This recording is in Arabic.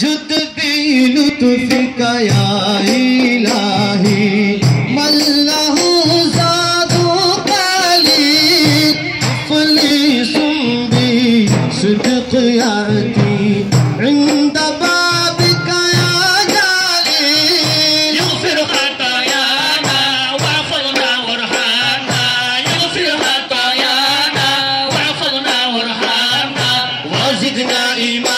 جد بلطفك يا إلهي من له زاد قليل مفلس بصدق يأتي عند بابك يا جليل يغفر خطايانا واحفظنا وارحمنا يغفر خطايانا واحفظنا وارحمنا وزدنا إيمانا